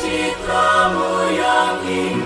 Citramu yang indah